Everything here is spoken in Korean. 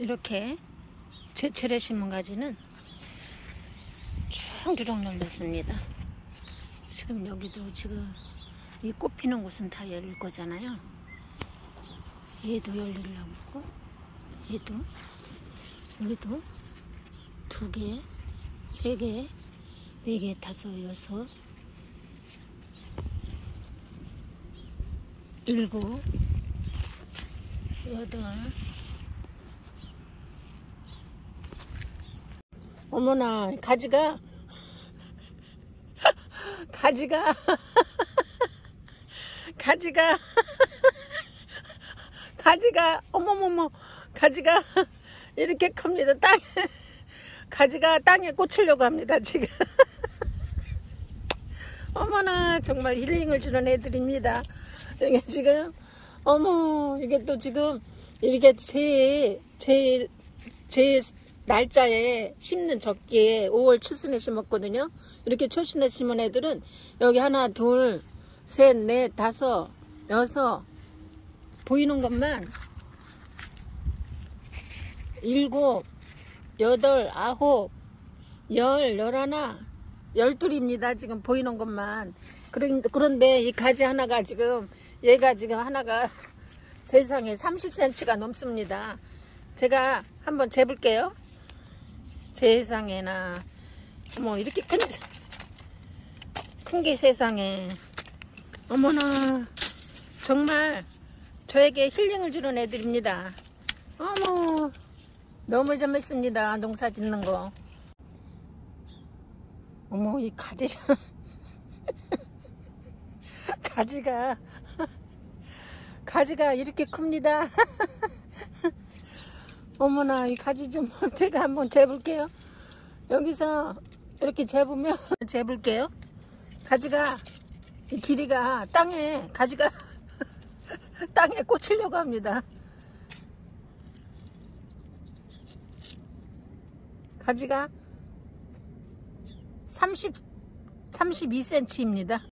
이렇게 제철에 심은 가지는 주렁주렁 열렸습니다. 지금 여기도 지금 이 꽃 피는 곳은 다 열릴 거잖아요. 얘도 열리려고 있고, 얘도, 여기도 두 개, 세 개, 네 개, 다섯, 여섯, 일곱, 여덟, 어머나 가지가. 가지가. 가지가. 가지가. 어머머머 가지가. 이렇게 큽니다. 땅에. 가지가 땅에 꽂히려고 합니다 지금. 어머나 정말 힐링을 주는 애들입니다. 이게 지금 어머 이게 또 지금 이게 제 제 제 날짜에 심는 적기에 5월 초순에 심었거든요. 이렇게 초순에 심은 애들은 여기 하나, 둘, 셋, 넷, 다섯, 여섯 보이는 것만 일곱, 여덟, 아홉, 열, 열하나, 열둘입니다. 지금 보이는 것만. 그런데 이 가지 하나가 지금 얘가 지금 하나가 세상에 30cm가 넘습니다. 제가 한번 재볼게요. 세상에나. 뭐 이렇게 큰 큰 게 세상에. 어머나 정말 저에게 힐링을 주는 애들입니다. 어머 너무 재밌습니다. 농사 짓는 거. 어머 이 가지 가지가 가지가 이렇게 큽니다 어머나 이 가지 좀 제가 한번 재볼게요. 여기서 이렇게 재보면 재볼게요. 가지가 이 길이가 땅에 가지가 땅에 꽂히려고 합니다. 가지가 30 32cm입니다